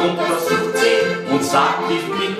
und sie und sagt, ich bin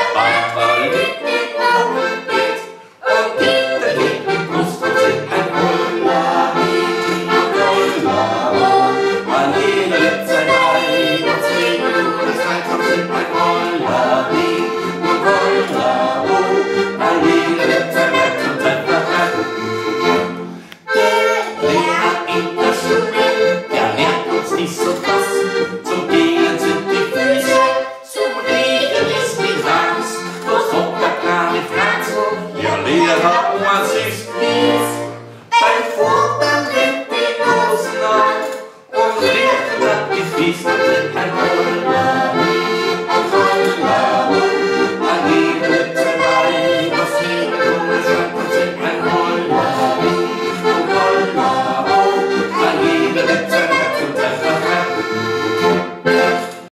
Bye. Fils, on